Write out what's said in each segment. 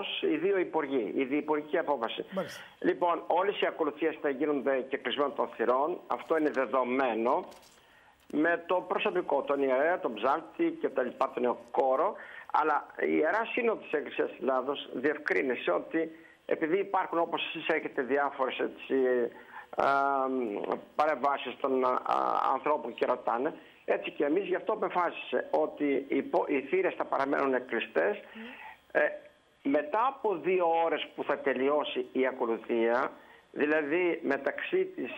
Υπουργικό, οι δύο Υπουργοί, η διυπουργική απόφαση. Μάλιστα. Λοιπόν, όλες οι ακολουθίες θα γίνονται και κλεισμένο των θυρών. Αυτό είναι δεδομένο. Με το προσωπικό, τον ιερέα, τον ψάλτη και τα λοιπά, τον νεοκόρο. Αλλά η Ιερά Σύνοδος της Εκκλησίας Ελλάδο διευκρίνησε ότι επειδή υπάρχουν όπως εσείς έχετε διάφορες παρεμβάσεις των α, ανθρώπων και ρωτάνε, έτσι και εμείς γι' αυτό απεφάσισε ότι οι, οι θύρες θα παραμένουν κλειστέ. Ε, μετά από δύο ώρες που θα τελειώσει η ακολουθία, δηλαδή μεταξύ της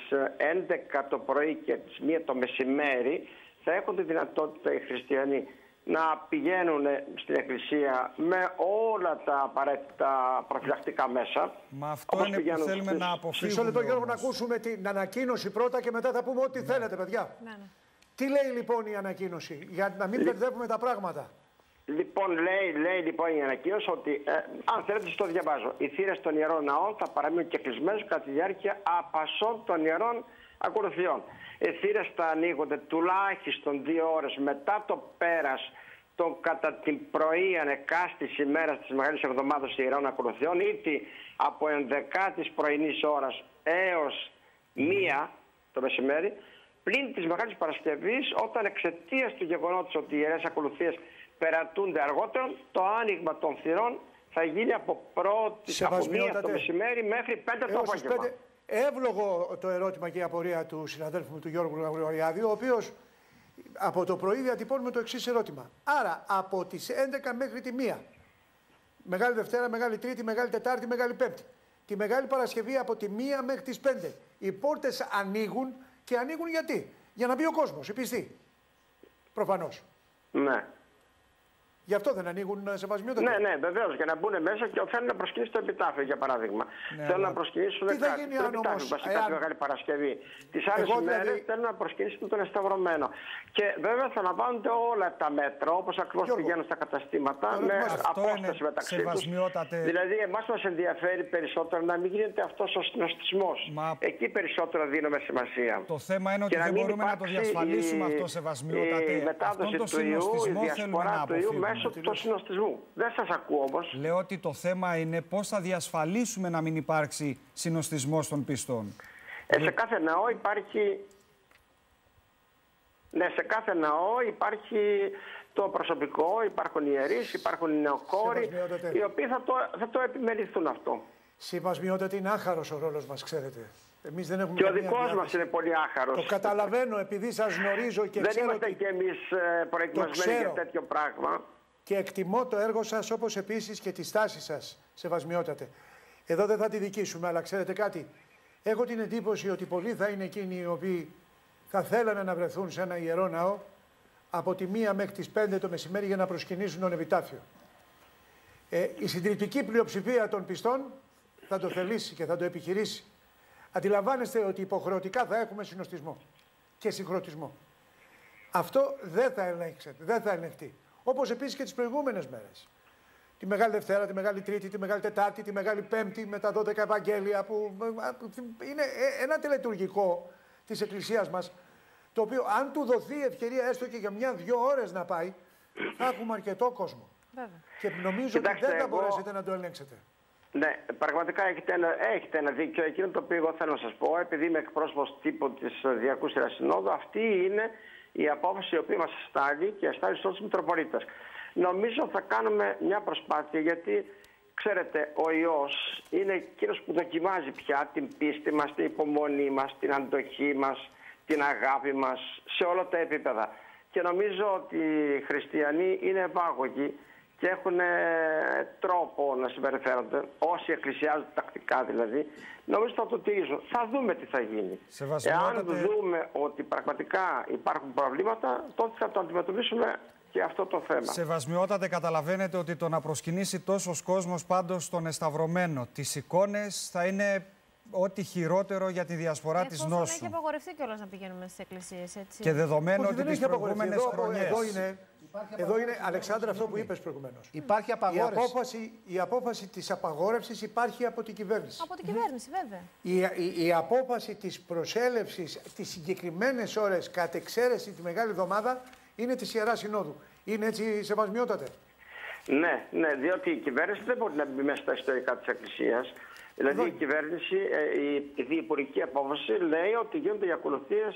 11 το πρωί και της 1 το μεσημέρι, θα έχουν τη δυνατότητα οι χριστιανοί να πηγαίνουν στην εκκλησία με όλα τα απαραίτητα προφυλακτικά μέσα. Μα αυτό είναι που θέλουμε να αποφύγουμε. Μισό λεπτό Γιώργο να ακούσουμε την ανακοίνωση πρώτα και μετά θα πούμε ό,τι ναι. θέλετε παιδιά. Ναι, ναι. Τι λέει λοιπόν η ανακοίνωση, για να μην μπερδεύουμε τα πράγματα; Λοιπόν, λέει, λέει λοιπόν η ανακοίνωση ότι, ε, αν θέλετε, το διαβάζω. Οι θύρες των ιερών ναών θα παραμείνουν και κλεισμένες κατά τη διάρκεια απασών των ιερών ακολουθιών. Οι θύρες θα ανοίγονται τουλάχιστον δύο ώρες μετά το πέρας των κατά την πρωί ανεκάστης ημέρας της Μεγάλης Εβδομάδας Ιερών Ακολουθιών, είτε από 11η πρωινής ώρας έως μία το μεσημέρι, πλην της Μεγάλης Παρασκευής, όταν εξαιτίας του γεγονότος ότι οι ιερές ακολουθίες περατούνται αργότερα, το άνοιγμα των θυρών θα γίνει από πρώτη από μία το μεσημέρι μέχρι πέντε το απόγευμα. Εύλογο το ερώτημα και η απορία του συναδέλφου μου του Γιώργου Γρηγοριάδη, ο οποίος από το πρωί διατυπώνουμε το εξής ερώτημα. Άρα από τις 11 μέχρι τη 1, Μεγάλη Δευτέρα, Μεγάλη Τρίτη, Μεγάλη Τετάρτη, Μεγάλη Πέμπτη. Τη Μεγάλη Παρασκευή από τη 1 μέχρι τις 5. Οι πόρτες ανοίγουν και ανοίγουν γιατί; Για να μπει ο κόσμος, η πιστή. Προφανώς. Ναι. Γι' αυτό δεν ανοίγουν σεβασμιότητα. Ναι, ναι, βεβαίως. Για να μπουν μέσα και θέλουν να προσκυνήσουν το επιτάφιο, για παράδειγμα. Ναι, θέλουν να προσκυνήσουν τι θα γίνει το επιτάφιο, βασικά εάν... τη Μεγάλη Παρασκευή. Τις άλλες ημέρε δηλαδή... θέλουν να προσκυνήσουν τον εσταυρωμένο. Και βέβαια θα λαμβάνονται όλα τα μέτρα, όπως ακριβώς πηγαίνουν στα καταστήματα, με απόσταση μεταξύ τους. Δηλαδή, εμάς μας ενδιαφέρει περισσότερο να μην γίνεται αυτός ο συνοστισμός. Μα... Εκεί περισσότερο δίνουμε σημασία. Το θέμα είναι ότι δεν μπορούμε να το διασφαλίσουμε αυτό σεβασμιότατε. Η μετάδοση του ιού, η διασπορά του ιού μέσω του συνοστισμού. Δεν σας ακούω όμως. Λέω ότι το θέμα είναι πώς θα διασφαλίσουμε να μην υπάρξει συνοστισμός των πιστών. Ε, σε κάθε ναό υπάρχει. Ναι, σε κάθε ναό υπάρχει το προσωπικό, υπάρχουν οι ιερείς, υπάρχουν οι νεοκόροι, οι οποίοι θα το, θα το επιμεληθούν αυτό. Συμβασμιότατη είναι άχαρος ο ρόλος μας, ξέρετε. Εμείς δεν έχουμε και ο δικός μας είναι πολύ άχαρος. Το καταλαβαίνω επειδή σας γνωρίζω και δεν ξέρω. Δεν είμαστε κι εμείς ε, προετοιμασμένοι για τέτοιο πράγμα και εκτιμώ το έργο σας όπως επίσης και τη στάση σας, σεβασμιότατε. Εδώ δεν θα τη δικήσουμε, αλλά ξέρετε κάτι. Έχω την εντύπωση ότι πολλοί θα είναι εκείνοι οι οποίοι θα θέλανε να βρεθούν σε ένα ιερό ναό από τη μία μέχρι τις πέντε το μεσημέρι για να προσκυνήσουν τον επιτάφιο. Ε, η συντριπτική πλειοψηφία των πιστών θα το θελήσει και θα το επιχειρήσει. Αντιλαμβάνεστε ότι υποχρεωτικά θα έχουμε συνοστισμό και συγχρονισμό. Αυτό δεν θα ελέγξετε, δεν θα ελεγχτεί. Όπως επίσης και τις προηγούμενες μέρες. Τη Μεγάλη Δευτέρα, τη Μεγάλη Τρίτη, τη Μεγάλη Τετάρτη, τη Μεγάλη Πέμπτη με τα 12 Ευαγγέλια που είναι ε, ένα τελετουργικό της Εκκλησίας μας. Το οποίο, αν του δοθεί ευκαιρία έστω και για μια-δυο ώρες να πάει, θα έχουμε αρκετό κόσμο. Βέβαια. Και νομίζω Κοιτάξτε, ότι δεν θα εγώ... μπορέσετε να το ελέγξετε. Ναι, πραγματικά έχετε ένα, έχετε ένα δίκιο. Εκείνο το οποίο εγώ θέλω να σας πω, επειδή είμαι εκπρόσωπος τύπου της Διακού Συνόδου, αυτή είναι η απόφαση η οποία μας στάλει και στάλει στους Μητροπολίτες. Νομίζω θα κάνουμε μια προσπάθεια γιατί ξέρετε ο ιός είναι εκείνος που δοκιμάζει πια την πίστη μας, την υπομονή μας, την αντοχή μας, την αγάπη μας σε όλα τα επίπεδα. Και νομίζω ότι οι χριστιανοί είναι ευάγωγοι και έχουν τρόπο να συμπεριφέρονται, όσοι εκκλησιάζουν τακτικά δηλαδή, νομίζω θα το τηρήσουν. Θα δούμε τι θα γίνει. Εάν δούμε ότι πραγματικά υπάρχουν προβλήματα, τότε θα το αντιμετωπίσουμε και αυτό το θέμα. Σεβασμιότατε, καταλαβαίνετε ότι το να προσκυνήσει τόσος κόσμος πάντως στον εσταυρωμένο, τις εικόνες θα είναι ό,τι χειρότερο για τη διασπορά ε, τη νόσου. Έχει απαγορευτεί κιόλας να πηγαίνουμε στις εκκλησίες, έτσι. Και δεδομένου ότι τις προηγούμενες χρονιέ. Εδώ είναι, εδώ είναι Αλεξάνδρα, αυτό που είπες προηγουμένως. Υπάρχει απαγόρευση. Η απόφαση, η απόφαση της απαγόρευσης υπάρχει από την κυβέρνηση. Από την κυβέρνηση, βέβαια. Η, η, η απόφαση της προσέλευσης τις συγκεκριμένες ώρες κατ' εξαίρεση τη Μεγάλη Εβδομάδα είναι της Ιεράς Συνόδου. Είναι έτσι σεβασμιότατε; Ναι, ναι, διότι η κυβέρνηση δεν μπορεί να μπει μέσα στα ιστορικά της Εκκλησίας. Δηλαδή η κυβέρνηση, ε, η, η διεπουργική απόφαση λέει ότι γίνονται οι ακολουθίες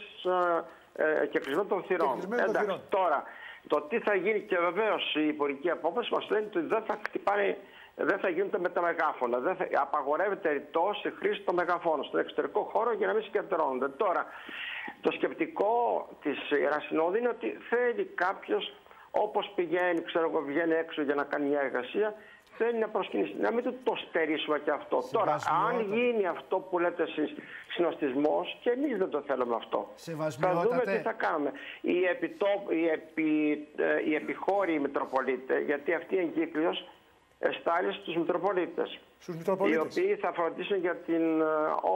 ε, ε, και κλεισμένο των θυρών. κλεισμένο των θυρών. τώρα, το τι θα γίνει και βεβαίως η υπουργική απόφαση μας λέει ότι δεν θα χτυπάει δεν θα γίνονται με τα μεγάφωνα. Δεν θα, απαγορεύεται ρητό η χρήση των μεγαφώνων στον εξωτερικό χώρο για να μην συγκεντρώνονται. Τώρα, το σκεπτικό της Ιερά Συνόδου είναι ότι θέλει κάποιος, όπως πηγαίνει, ξέρω εγώ, βγαίνει έξω για να κάνει μια εργασία, θέλει να προσκυνήσει. Να μην του το στερήσουμε και αυτό. Τώρα, αν γίνει αυτό που λέτε εσείς συνοστισμός, και εμείς δεν το θέλουμε αυτό. Θα δούμε τι θα κάνουμε. Οι, επιτό, οι, επι, ε, οι επιχώροι Μητροπολίτε, γιατί αυτή η εγκύκλιος εστάλει στους Μητροπολίτες. Στους Μητροπολίτες. Οι οποίοι θα φροντίσουν για την uh,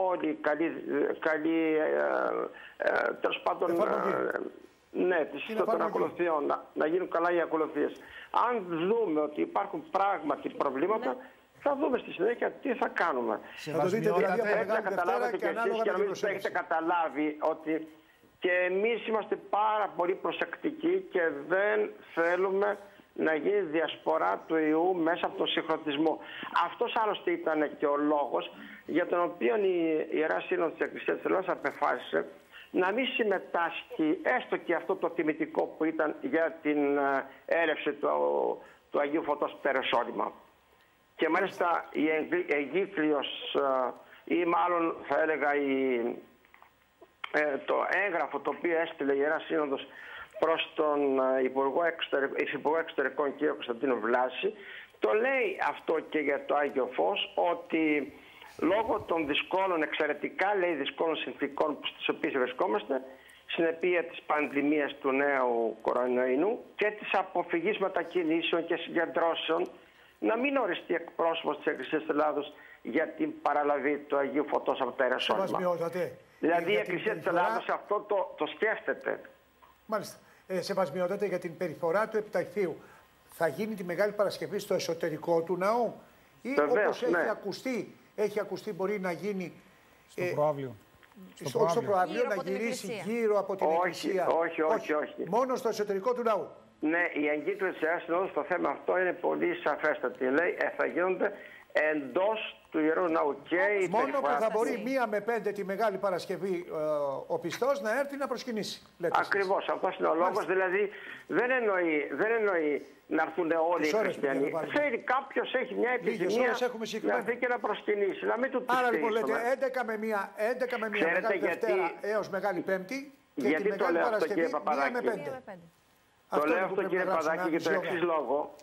όλη καλή, καλή uh, uh, τέλος πάντων, ναι, της, των ακολουθιών, να, να, γίνουν καλά οι ακολουθίες. Αν δούμε ότι υπάρχουν πράγματι προβλήματα, ναι. Θα δούμε στη συνέχεια τι θα κάνουμε. Θα το δείτε δηλαδή Πρέπει να καταλάβετε και εσείς και νομίζω ότι έχετε καταλάβει ότι και εμείς είμαστε πάρα πολύ προσεκτικοί και δεν θέλουμε να γίνει διασπορά του ιού μέσα από τον συγχρονισμό. Αυτός άλλωστε ήταν και ο λόγος για τον οποίο η Ιερά Σύνοδος της Εκκλησίας της Ελλάδας απεφάσισε να μην συμμετάσχει έστω και αυτό το τιμητικό που ήταν για την ε, έρευση του, του Αγίου Φωτός Τερεσόλυμα. Και μάλιστα η εγκύκλειος ε, ή μάλλον θα έλεγα η, ε, το έγγραφο το οποίο έστειλε η Ιερά Σύνοδος προς τον ε, Υπουργό, Εξωτερικών, Υφυπουργό Εξωτερικών κ. Κωνσταντίνο Βλάση το λέει αυτό και για το Άγιο Φως ότι λόγω των δυσκόλων, εξαιρετικά λέει δυσκόλων συνθήκων στις οποίες βρισκόμαστε συνεπία της πανδημίας του νέου κορονοϊού και της αποφυγής μετακινήσεων και συγκεντρώσεων να μην οριστεί εκπρόσωπος της Εκκλησίας της Ελλάδος για την παραλαβή του Αγίου Φωτός από τα Ερασόλυμα. Δηλαδή η Εκκλησία της Ελλάδος αυτό το, το σκέφτεται. Μάλιστα ε, σεβασμιότατε για την περιφορά του επιταχθείου. Θα γίνει τη Μεγάλη Παρασκευή στο εσωτερικό του ναού; Ή όπως έχει ναι. ακουστεί, έχει ακουστεί μπορεί να γίνει... Στο ε, προάβλιο. Στο, όχι στο προάβλιο, να γυρίσει γύρω από την όχι, εκκλησία. Όχι, όχι, όχι, Μόνο στο εσωτερικό του ναού. Ναι, η εγκύκλωση της Ιεράς στο θέμα αυτό είναι πολύ σαφέστατη. Λέει, ε, θα γίνονται εντός του Ιερού Ναού και η Μόνο που θα μπορεί μία με πέντε τη Μεγάλη Παρασκευή ε, ο πιστός να έρθει να προσκυνήσει. Ακριβώς, αυτός είναι ο λόγος. Δηλαδή δεν εννοεί, δεν εννοεί να έρθουν όλοι οι χριστιανοί. Θέλει κάποιος έχει μια επιθυμία να έρθει και να προσκυνήσει. Να μην του Άρα λοιπόν λέτε 11 με μία, 11 με μία Μεγάλη γιατί... Δευτέρα έως Μεγάλη Πέμπτη και γιατί τη Μεγάλη Παρασκευή μία με πέντε. Το λέω αυτό κύριε Παπαδάκη για το εξής λόγο.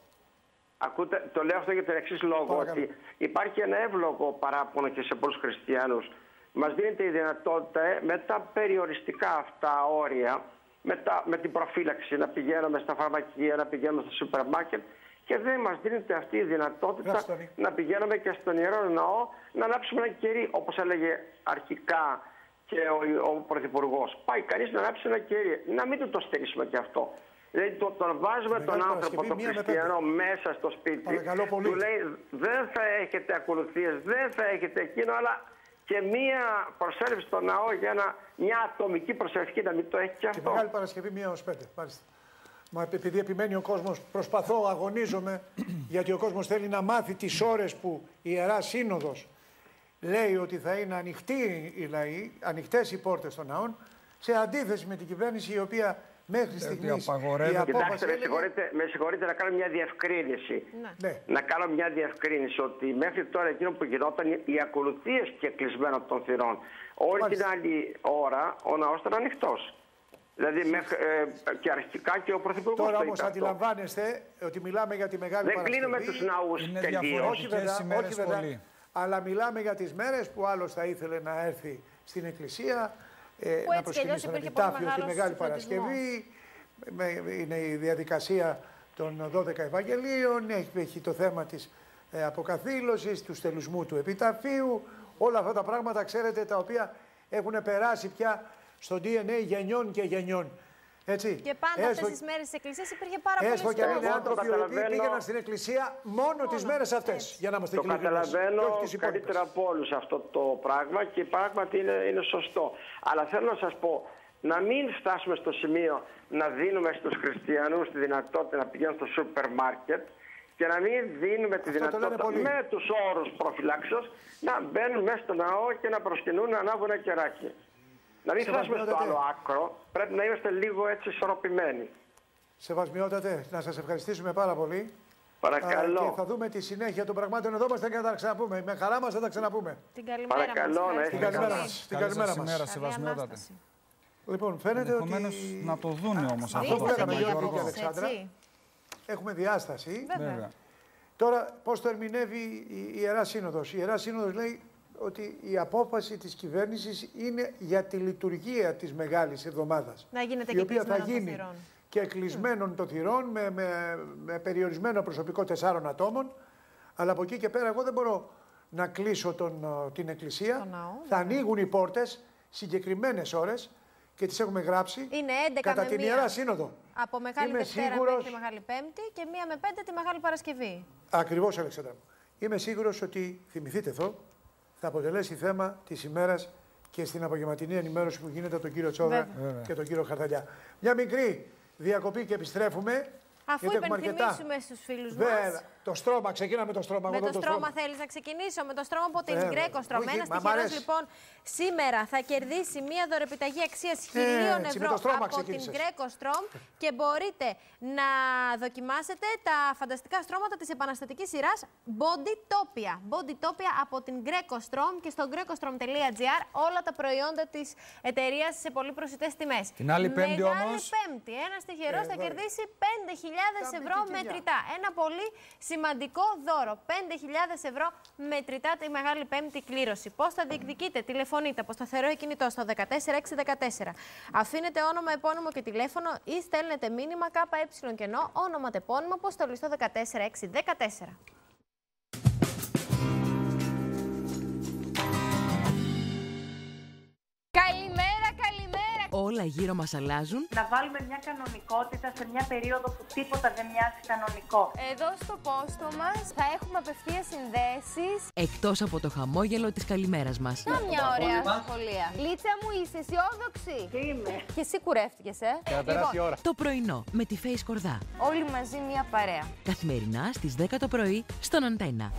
Ακούτε, το λέω αυτό για τον εξής λόγο, ότι υπάρχει ένα εύλογο παράπονο και σε πολλούς χριστιανούς. Μας δίνεται η δυνατότητα ε, με τα περιοριστικά αυτά όρια, με, τα, με την προφύλαξη, να πηγαίνουμε στα φαρμακεία, να πηγαίνουμε στο σούπερ μάρκετ και δεν μας δίνεται αυτή η δυνατότητα να πηγαίνουμε και στον ιερό ναό να ανάψουμε ένα κερί, όπως έλεγε αρχικά και ο, ο Πρωθυπουργός. Πάει κανείς να ανάψει ένα κερί. Να μην του το στερήσουμε και αυτό. Δηλαδή το, τον βάζουμε τον άνθρωπο, τον χριστιανό μέσα στο σπίτι. Πολύ. Του λέει δεν θα έχετε ακολουθίες, δεν θα έχετε εκείνο, αλλά και μία προσέλευση στο ναό για ένα, μια ατομική προσευχή να μην το έχει και αυτό. Τη Μεγάλη Παρασκευή μία ως πέντε, μάλιστα. Μα επειδή επιμένει ο κόσμος, προσπαθώ, αγωνίζομαι, γιατί ο κόσμος θέλει να μάθει τις ώρες που η Ιερά Σύνοδος λέει ότι θα είναι ανοιχτοί οι λαοί, ανοιχτές οι πόρτες των ναών, σε αντίθεση με την κυβέρνηση η οποία Μέχρι στιγμής. Κοιτάξτε, με συγχωρείτε, με συγχωρείτε να κάνω μια διευκρίνηση. Ναι. ναι. Να κάνω μια διευκρίνηση ότι μέχρι τώρα εκείνο που γινόταν οι ακολουθίες και κλεισμένο των θυρών. Όλη την άλλη ώρα ο ναός ήταν ανοιχτός. Δηλαδή μέχρι, ε, και αρχικά και ο Πρωθυπουργός. Τώρα όμως αντιλαμβάνεστε ότι μιλάμε για τη μεγάλη Δεν κλείνουμε τους ναούς τελείως. Όχι βέβαια, όχι βέβαια. Αλλά μιλάμε για τις μέρες που άλλος θα ήθελε να έρθει στην εκκλησία ε, να προσκυνήσει τον επιτάφιο στη Μεγάλη Παρασκευή. Είναι η διαδικασία των 12 Ευαγγελίων, έχει, έχει το θέμα της ε, αποκαθήλωσης, του στελουσμού του επιταφείου, όλα αυτά τα πράγματα, ξέρετε, τα οποία έχουν περάσει πια στο DNA γενιών και γενιών. Έτσι. Και πάντα έστω... αυτές τις μέρες της Εκκλησίας υπήρχε πάρα πολύ Έστω και αν είναι άνθρωποι που πήγαιναν στην Εκκλησία μόνο τις μέρες αυτές. Για να είμαστε Το καταλαβαίνω καλύτερα από όλους αυτό το πράγμα και πράγματι είναι, είναι σωστό. Αλλά θέλω να σας πω, να μην φτάσουμε στο σημείο να δίνουμε στους χριστιανούς τη δυνατότητα να πηγαίνουν στο σούπερ μάρκετ και να μην δίνουμε τη δυνατότητα με τους όρους προφυλάξεως να μπαίνουν μέσα στο ναό και να προσκυνούν να ανάβουν ένα κεράκι. Να μην φτάσουμε στο άλλο άκρο. Πρέπει να είμαστε λίγο έτσι ισορροπημένοι. Σεβασμιότατε, να σας ευχαριστήσουμε πάρα πολύ. Παρακαλώ. και θα δούμε τη συνέχεια των πραγμάτων εδώ είμαστε και θα τα ξαναπούμε. Με χαρά μας θα τα ξαναπούμε. Την καλημέρα Παρακαλώ, μας. Την καλημέρα μα. Την καλημέρα μας. Σεβασμιότατε. Λοιπόν, φαίνεται ότι. να το δούνε όμως αυτό που λέγαμε Γιώργο και Αλεξάνδρα. Έχουμε διάσταση. Βέβαια. Τώρα, πώς το ερμηνεύει η Ιερά Σύνοδος. Η Ιερά Σύνοδος λέει ότι η απόφαση της κυβέρνησης είναι για τη λειτουργία της Μεγάλης Εβδομάδας. Να γίνεται η και οποία θα γίνει και κλεισμένων των θυρών με, με, με περιορισμένο προσωπικό τεσσάρων ατόμων. Αλλά από εκεί και πέρα εγώ δεν μπορώ να κλείσω τον, την εκκλησία. θα ανοίγουν οι πόρτες συγκεκριμένες ώρες και τις έχουμε γράψει είναι 11 κατά με την Ιερά Σύνοδο. Από Μεγάλη Είμαι Δευτέρα σίγουρος... μέχρι τη Μεγάλη Πέμπτη και μία με πέντε τη Μεγάλη Παρασκευή. Ακριβώς, Αλεξάνδρα. Είμαι σίγουρος ότι, θυμηθείτε εδώ, θα αποτελέσει θέμα της ημέρας και στην απογευματινή ενημέρωση που γίνεται από τον κύριο Τσόδρα και τον κύριο Χαρταλιά. Μια μικρή διακοπή και επιστρέφουμε. Αφού υπενθυμίσουμε στους φίλους μας. Το στρώμα, ξεκινάμε το στρώμα. Με το, στρώμα, θέλεις να ξεκινήσω. Με το στρώμα από την Γκρέκο Στρώμα. Ένα τυχερό λοιπόν σήμερα θα κερδίσει μία δωρεπιταγή αξίας χιλίων ευρώ από την Γκρέκο Στρώμ και μπορείτε να δοκιμάσετε τα φανταστικά στρώματα της επαναστατικής σειράς Bodytopia. Bodytopia από την Γκρέκο Στρώμ και στο grecostrom.gr όλα τα προϊόντα της εταιρείας σε πολύ προσιτές τιμές. Την άλλη Πέμπτη όμως. Πέμπτη. Ένας τυχερός ε, θα κερδίσει 5.000 ευρώ μετρητά. Ένα πολύ σημαντικό δώρο. 5.000 ευρώ μετρητά τη Μεγάλη Πέμπτη κλήρωση. Πώς θα διεκδικείτε, τηλεφωνείτε από σταθερό κινητό στο 14614. Αφήνετε όνομα, επώνυμο και τηλέφωνο ή στέλνετε μήνυμα ΚΕ κενό, όνομα τεπώνυμο, αποστολή στο 14614. Όλα γύρω μας αλλάζουν. Να βάλουμε μια κανονικότητα σε μια περίοδο που τίποτα δεν μοιάζει κανονικό. Εδώ στο πόστο μας θα έχουμε απευθείας συνδέσεις. Εκτός από το χαμόγελο της καλημέρας μας. Να μια ωραία σχολεία. Λίτσα μου είσαι αισιόδοξη; Είμαι. Και εσύ κουρεύτηκες, ε; Και να περάσει ώρα. Το πρωινό με τη Face Κορδά. Όλοι μαζί μια παρέα. Καθημερινά στις 10 το πρωί στον Αντένα.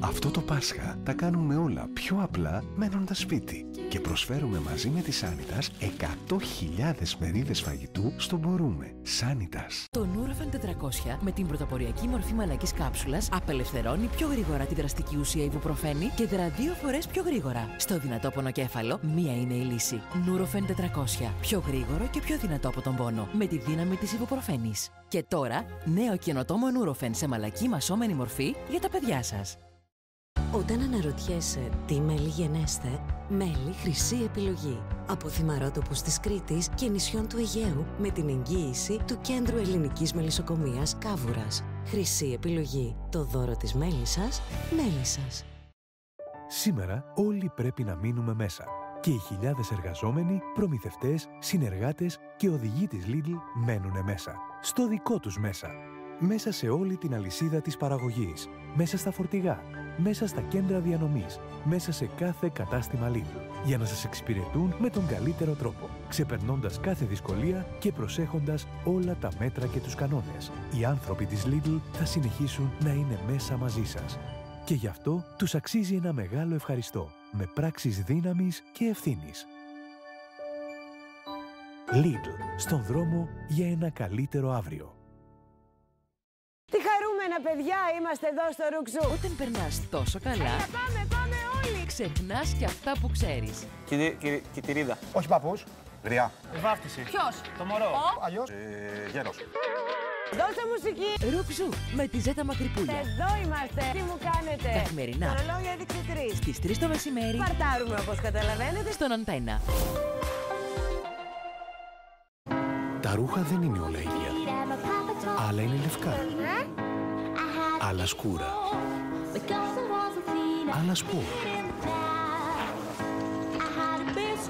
Αυτό το Πάσχα τα κάνουμε όλα πιο απλά μένοντας σπίτι και προσφέρουμε μαζί με τη Σάνιτας 100.000 μερίδες φαγητού στο Μπορούμε. Σάνιτας. Το Nurofen 400 με την πρωτοποριακή μορφή μαλακής κάψουλας απελευθερώνει πιο γρήγορα τη δραστική ουσία ιβουπροφένη και δρά δύο φορές πιο γρήγορα. Στο δυνατό πονοκέφαλο, μία είναι η λύση. Nurofen 400. Πιο γρήγορο και πιο δυνατό από τον πόνο. Με τη δύναμη της ιβουπροφένης. Και τώρα, νέο καινοτόμο Nurofen σε μαλακή μασόμενη μορφή για τα παιδιά σας. Όταν αναρωτιέσαι τι μέλη γενέστε, μέλη χρυσή επιλογή. Από θυμαρότοπους της Κρήτης και νησιών του Αιγαίου με την εγγύηση του Κέντρου Ελληνικής Μελισσοκομείας Κάβουρας. Χρυσή επιλογή. Το δώρο της μέλισσας, μέλισσας. Σήμερα όλοι πρέπει να μείνουμε μέσα. Και οι χιλιάδες εργαζόμενοι, προμηθευτές, συνεργάτες και οδηγοί της Lidl μένουν μέσα. Στο δικό τους μέσα. Μέσα σε όλη την αλυσίδα της παραγωγής. Μέσα στα φορτηγά μέσα στα κέντρα διανομής, μέσα σε κάθε κατάστημα Lidl, για να σας εξυπηρετούν με τον καλύτερο τρόπο, ξεπερνώντας κάθε δυσκολία και προσέχοντας όλα τα μέτρα και τους κανόνες. Οι άνθρωποι της Lidl θα συνεχίσουν να είναι μέσα μαζί σας. Και γι' αυτό τους αξίζει ένα μεγάλο ευχαριστώ, με πράξεις δύναμης και ευθύνης. Lidl, στον δρόμο για ένα καλύτερο αύριο παιδιά, είμαστε εδώ στο Ρουξού. Όταν περνάς τόσο καλά. Έλα, πάμε, πάμε όλοι. Ξεχνάς και αυτά που ξέρεις. Κιτηρίδα. Όχι παππούς. Γριά. Βάφτιση. Ποιος; Το μωρό. Αλλιώς. Ε, Γέρο. Δώστε μουσική. Ρουξού με τη Ζέτα Μακρυπούλια. Εδώ είμαστε. Τι μου κάνετε; Καθημερινά. Το ρολόγιο έδειξε τρεις. Στις 3 το μεσημέρι. Παρτάρουμε όπως καταλαβαίνετε. Στον Αντένα. Τα ρούχα δεν είναι όλα ίδια. Άλλα είναι λευκά. Άλλα σκούρα. Άλλα σπορ.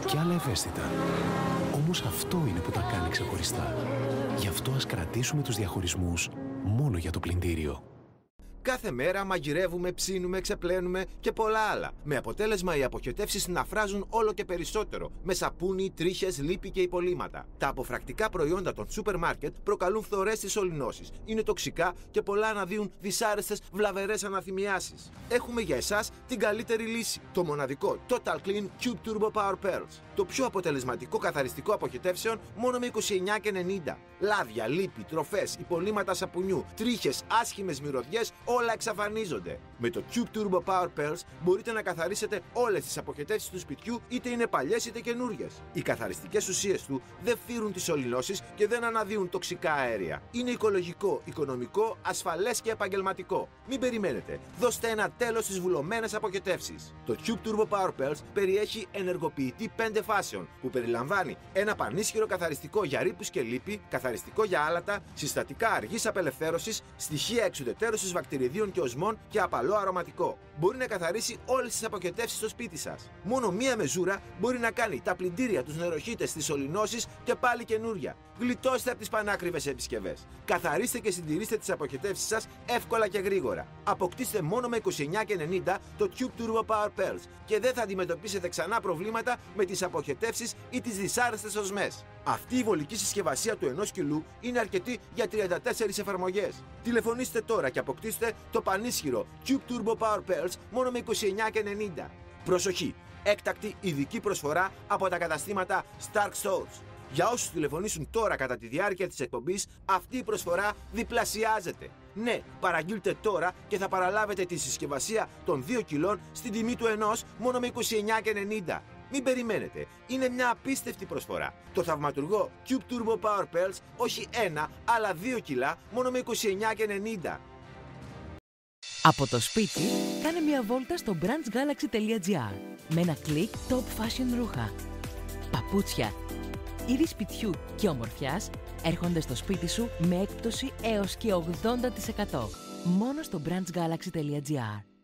Και άλλα ευαίσθητα. Όμως αυτό είναι που τα κάνει ξεχωριστά. Γι' αυτό ας κρατήσουμε τους διαχωρισμούς μόνο για το πλυντήριο. Κάθε μέρα μαγειρεύουμε, ψήνουμε, ξεπλένουμε και πολλά άλλα. Με αποτέλεσμα οι αποχετεύσεις να φράζουν όλο και περισσότερο, με σαπούνι, τρίχες, λίπη και υπολείμματα. Τα αποφρακτικά προϊόντα των σούπερ μάρκετ προκαλούν φθορές στις σωληνώσεις, είναι τοξικά και πολλά αναδύουν δυσάρεστες βλαβερές αναθυμιάσεις. Έχουμε για εσάς την καλύτερη λύση. Το μοναδικό Total Clean Cube Turbo Power Pearls. Το πιο αποτελεσματικό καθαριστικό αποχετεύσεων μόνο με 29,90. Λάδια, λίπη, τροφές, υπολείμματα σαπουνιού, τρίχες, άσχημες μυρωδιές, όλα εξαφανίζονται. Με το Cube Turbo Power Pearls μπορείτε να καθαρίσετε όλες τις αποχετεύσει του σπιτιού, είτε είναι παλιές είτε καινούριε. Οι καθαριστικές ουσίες του δεν φύρουν τις σωληνώσει και δεν αναδύουν τοξικά αέρια. Είναι οικολογικό, οικονομικό, ασφαλές και επαγγελματικό. Μην περιμένετε. Δώστε ένα τέλος στις βουλωμένες αποχετεύσεις. Το Cube Turbo Power Pearls περιέχει ενεργοποιητή 5 φάσεων που περιλαμβάνει ένα πανίσχυρο καθαριστικό για ρήπους και λίπη, καθαριστικό για άλατα, συστατικά αργής απελευθέρωσης, στοιχεία εξουδετέρωση βακτηριδίων και οσμών και απαλό αρωματικό. Μπορεί να καθαρίσει όλες τις αποχετεύσεις στο σπίτι σας. Μόνο μία μεζούρα μπορεί να κάνει τα πλυντήρια, τους νεροχύτες, τις σωληνώσεις και πάλι καινούρια. Γλιτώστε από τις πανάκριβες επισκευές. Καθαρίστε και συντηρήστε τις αποχετεύσεις σας εύκολα και γρήγορα. Αποκτήστε μόνο με 29,90 το Tube Turbo Power Pearls και δεν θα αντιμετωπίσετε ξανά προβλήματα με τις αποχετεύσεις ή τις δυσάρεστες οσμές. Αυτή η βολική συσκευασία του 1 κιλού είναι αρκετή για 34 εφαρμογές. Τηλεφωνήστε τώρα και αποκτήστε το πανίσχυρο Cube Turbo Power Pearls μόνο με 29,90. Προσοχή! Έκτακτη ειδική προσφορά από τα καταστήματα Stark Stores. Για όσους τηλεφωνήσουν τώρα κατά τη διάρκεια της εκπομπής, αυτή η προσφορά διπλασιάζεται. Ναι, παραγγείλτε τώρα και θα παραλάβετε τη συσκευασία των 2 κιλών στην τιμή του ενός μόνο με 29,90. Μην περιμένετε, είναι μια απίστευτη προσφορά. Το θαυματουργό Cube Turbo Power Pearls όχι ένα, αλλά 2 κιλά μόνο με 29,90. Από το σπίτι, κάνε μια βόλτα στο branchgalaxy.gr με ένα κλικ top fashion ρούχα. Παπούτσια, είδη σπιτιού και ομορφιάς έρχονται στο σπίτι σου με έκπτωση έως και 80%. Μόνο στο branchgalaxy.gr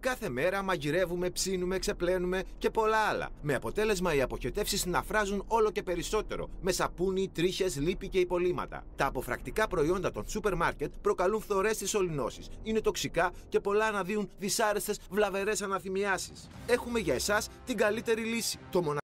Κάθε μέρα μαγειρεύουμε, ψήνουμε, ξεπλένουμε και πολλά άλλα. Με αποτέλεσμα οι αποχετεύσεις να φράζουν όλο και περισσότερο, με σαπούνι, τρίχες, λίπη και υπολείμματα. Τα αποφρακτικά προϊόντα των σούπερ μάρκετ προκαλούν φθορές στις σωληνώσει, είναι τοξικά και πολλά αναδύουν δυσάρεστες βλαβερές αναθυμιάσεις. Έχουμε για εσάς την καλύτερη λύση. Το